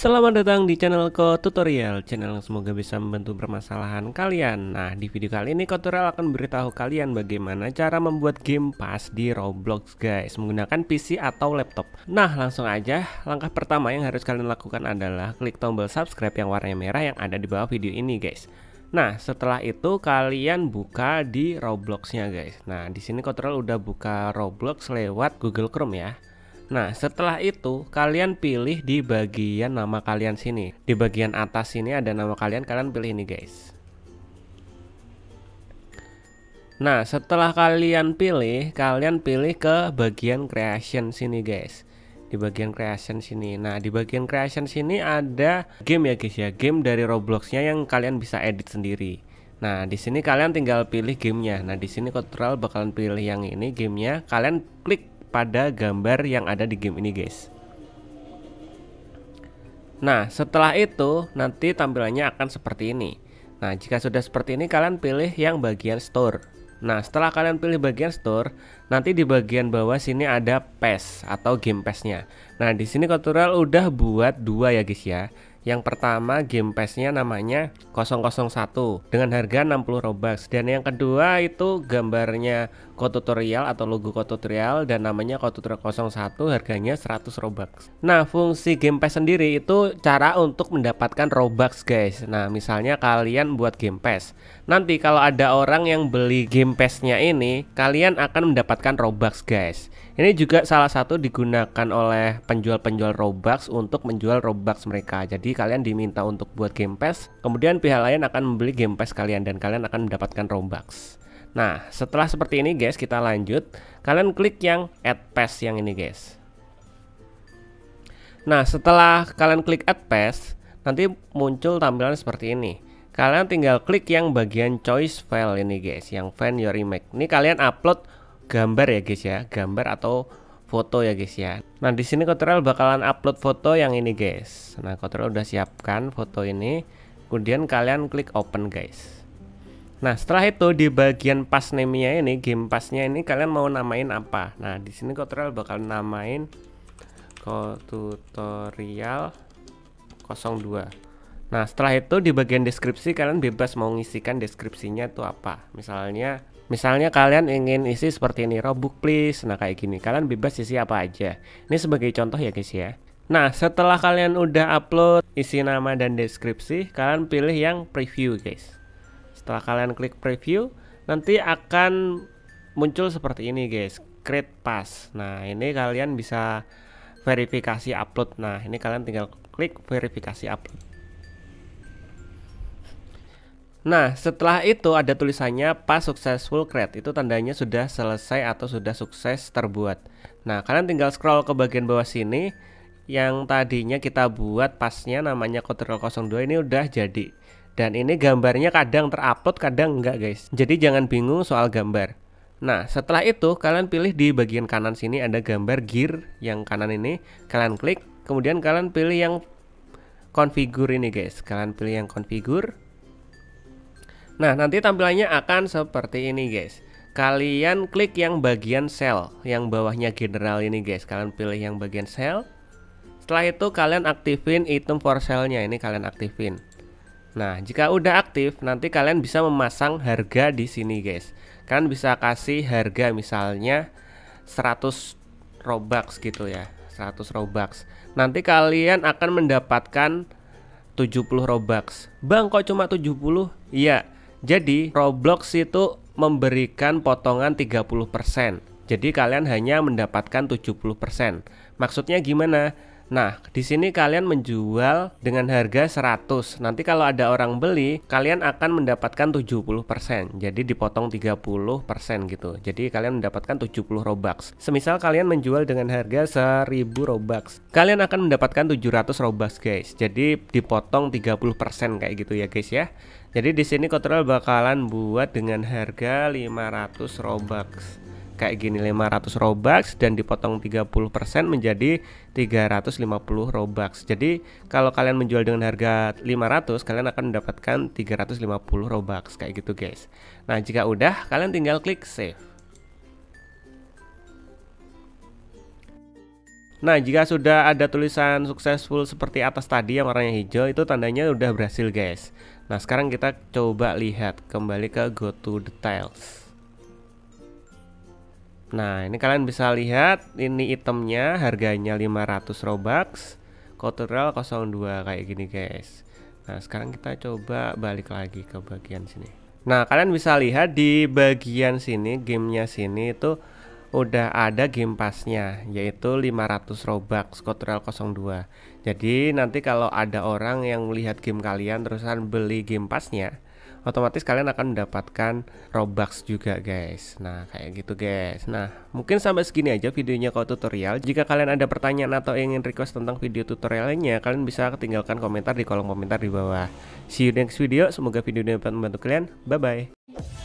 Selamat datang di channel Ko Tutorial, channel yang semoga bisa membantu permasalahan kalian. Nah, di video kali ini Tutorial akan beritahu kalian bagaimana cara membuat game pas di Roblox, guys, menggunakan PC atau laptop. Nah, langsung aja. Langkah pertama yang harus kalian lakukan adalah klik tombol subscribe yang warnanya merah yang ada di bawah video ini, guys. Nah, setelah itu kalian buka di Robloxnya, guys. Nah, di sini Tutorial udah buka Roblox lewat Google Chrome ya. Nah, setelah itu kalian pilih di bagian nama kalian sini. Di bagian atas sini ada nama kalian, kalian pilih ini, guys. Nah, setelah kalian pilih, kalian pilih ke bagian creation sini, guys. Di bagian creation sini. Nah, di bagian creation sini ada game ya, guys ya. Game dari Robloxnya yang kalian bisa edit sendiri. Nah, di sini kalian tinggal pilih gamenya. Nah, di sini kontrol bakalan pilih yang ini gamenya. Kalian klik pada gambar yang ada di game ini guys. Nah setelah itu nanti tampilannya akan seperti ini. Nah jika sudah seperti ini kalian pilih yang bagian store. Nah setelah kalian pilih bagian store Nanti di bagian bawah sini ada PES atau game PES-nya. Nah di sini Kotural udah buat dua ya guys ya yang pertama game pass-nya namanya 001 dengan harga 60 Robux dan yang kedua itu gambarnya tutorial atau logo tutorial dan namanya tutorial 01 harganya 100 Robux. Nah, fungsi game pass sendiri itu cara untuk mendapatkan Robux, guys. Nah, misalnya kalian buat game pass. Nanti kalau ada orang yang beli game pass-nya ini, kalian akan mendapatkan Robux, guys. Ini juga salah satu digunakan oleh penjual-penjual Robux untuk menjual Robux mereka. Jadi kalian diminta untuk buat game pass, kemudian pihak lain akan membeli game pass kalian dan kalian akan mendapatkan Robux. Nah, setelah seperti ini guys, kita lanjut. Kalian klik yang add pass yang ini guys. Nah, setelah kalian klik add pass, nanti muncul tampilan seperti ini. Kalian tinggal klik yang bagian choice file ini guys, yang find your image. Ini kalian upload gambar ya guys ya, gambar atau foto ya guys ya. Nah di sini Kotrel bakalan upload foto yang ini guys. Nah Kotrel udah siapkan foto ini, kemudian kalian klik open guys. Nah setelah itu di bagian pas name-nya ini, game pasnya ini kalian mau namain apa? Nah di sini Kotrel bakal namain tutorial 02. Nah setelah itu di bagian deskripsi kalian bebas mau ngisikan deskripsinya itu apa. Misalnya Misalnya kalian ingin isi seperti ini, Robux please. Nah kayak gini, kalian bebas isi apa aja. Ini sebagai contoh ya guys ya. Nah setelah kalian udah upload isi nama dan deskripsi, kalian pilih yang preview guys. Setelah kalian klik preview, nanti akan muncul seperti ini guys, create pass. Nah ini kalian bisa verifikasi upload. Nah ini kalian tinggal klik verifikasi upload. Nah, setelah itu ada tulisannya pas successful create. Itu tandanya sudah selesai atau sudah sukses terbuat. Nah, kalian tinggal scroll ke bagian bawah sini yang tadinya kita buat pasnya namanya Kotrol 02 ini udah jadi. Dan ini gambarnya kadang terupload, kadang enggak, guys. Jadi jangan bingung soal gambar. Nah, setelah itu kalian pilih di bagian kanan sini ada gambar gear yang kanan ini. Kalian klik, kemudian kalian pilih yang configure ini, guys. Kalian pilih yang configure Nah, nanti tampilannya akan seperti ini, guys. Kalian klik yang bagian sel, yang bawahnya general ini, guys. Kalian pilih yang bagian sel. Setelah itu kalian aktifin item for sale-nya. Ini kalian aktifin. Nah, jika udah aktif, nanti kalian bisa memasang harga di sini, guys. Kalian bisa kasih harga misalnya 100 Robux gitu ya. 100 Robux. Nanti kalian akan mendapatkan 70 Robux. Bang, kok cuma 70? Iya jadi Roblox itu memberikan potongan 30%. Jadi kalian hanya mendapatkan 70%. Maksudnya gimana? Nah, di sini kalian menjual dengan harga 100. Nanti kalau ada orang beli, kalian akan mendapatkan 70%. Jadi dipotong 30% gitu. Jadi kalian mendapatkan 70 Robux. Semisal kalian menjual dengan harga 1000 Robux, kalian akan mendapatkan 700 Robux, guys. Jadi dipotong 30% kayak gitu ya, guys ya. Jadi di sini kontrol bakalan buat dengan harga 500 Robux kayak gini 500 Robux dan dipotong 30% menjadi 350 Robux. Jadi kalau kalian menjual dengan harga 500, kalian akan mendapatkan 350 Robux kayak gitu, guys. Nah, jika udah, kalian tinggal klik save. Nah, jika sudah ada tulisan successful seperti atas tadi yang warnanya hijau, itu tandanya udah berhasil, guys. Nah, sekarang kita coba lihat kembali ke go to details. Nah, ini kalian bisa lihat ini itemnya harganya 500 Robux, tutorial 02 kayak gini, guys. Nah, sekarang kita coba balik lagi ke bagian sini. Nah, kalian bisa lihat di bagian sini gamenya sini itu udah ada game passnya yaitu 500 Robux Kotrel 02 jadi nanti kalau ada orang yang melihat game kalian terusan beli game passnya otomatis kalian akan mendapatkan Robux juga guys. Nah kayak gitu guys. Nah mungkin sampai segini aja videonya kau tutorial. Jika kalian ada pertanyaan atau ingin request tentang video tutorialnya kalian bisa tinggalkan komentar di kolom komentar di bawah. See you next video. Semoga video ini dapat membantu kalian. Bye bye